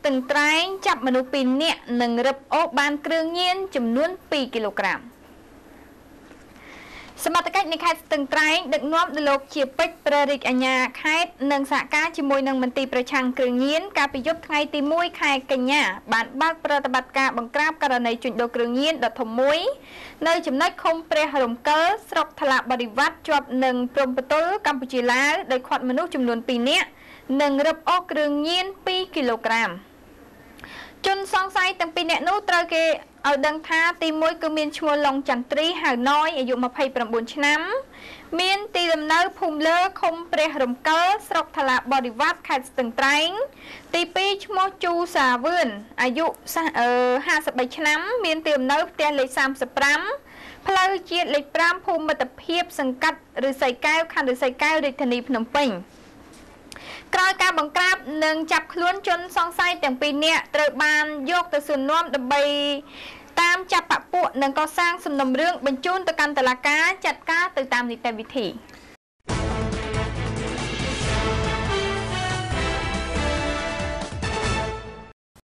ត្តស្ទឹងត្រែងចាប់មនុស្ស2នាក់និងរឹបអូសបានគ្រឿងញៀនចំនួន2គីឡូក្រាមសមត្ថកិច្ចនៃខេត្តស្ទឹងត្រែងដឹកនាំដោយលោកជាពេជ្រព្រះរាជអាជ្ញាខេត្តនិងសហការជាមួយនឹងមន្ទីរប្រឆាំងគ្រឿងញៀនកាលពីយប់ថ្ងៃទី1ខែកញ្ញាបានបើកប្រតិបត្តិការបង្ក្រាបករណីជួញដូរគ្រឿងញៀនដ៏ធំមួយនៅចំណុចឃុំព្រះរំកិលស្រុកថ្លាបរិវត្តជាប់នឹងព្រំប្រទល់កម្ពុជាឡាវដោយខាត់មនុស្សចំនួន2នាក់និងរឹបអូសគ្រឿងញៀន2គីឡូក្រាម ជនសង្ស័យទាំងពីរនាក់នោះត្រូវគេឲ្យដឹងថាទី1គឺមានឈ្មោះឡុងចន្ទ្រីហៅណយអាយុ29ឆ្នាំមានទីលំនៅភូមិលើឃុំព្រះរំកិលស្រុកថ្លាបរិវត្តខេត្តស្ទឹងត្រែង ទី2ឈ្មោះជូសាវឿនអាយុ53ឆ្នាំ មានទីលំនៅផ្ទះលេខ35ផ្លូវជាតិលេខ5ភូមិមិត្តភាពសង្កាត់ឫស្សីកែវខណ្ឌឫស្សីកែវរាជធានីភ្នំពេញក្រោយការបង្ក្រាប និងចាប់ខ្លួនជនសង្ស័យទាំងពីរនាក់ត្រូវបានយកទៅសួរនាំដើម្បីតាមចាប់បពួកនិងកសាងសំណុំរឿងបញ្ជូនទៅកាន់តុលាការចាត់ការទៅតាមនីតិវិធី។